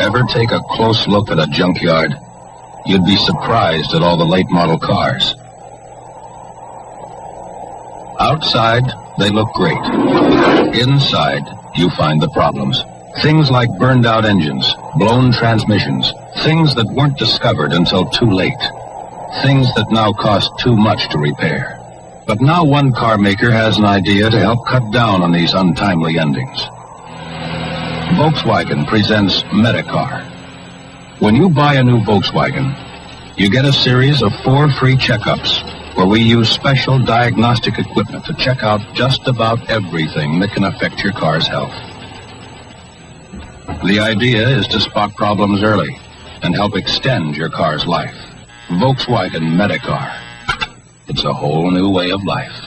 Ever take a close look at a junkyard? You'd be surprised at all the late model cars. Outside, they look great. Inside, you find the problems. Things like burned out engines, blown transmissions, things that weren't discovered until too late. Things that now cost too much to repair. But now one car maker has an idea to help cut down on these untimely endings. Volkswagen presents Medicar. When you buy a new Volkswagen, you get a series of four free checkups where we use special diagnostic equipment to check out just about everything that can affect your car's health. The idea is to spot problems early and help extend your car's life. Volkswagen Medicar. It's a whole new way of life.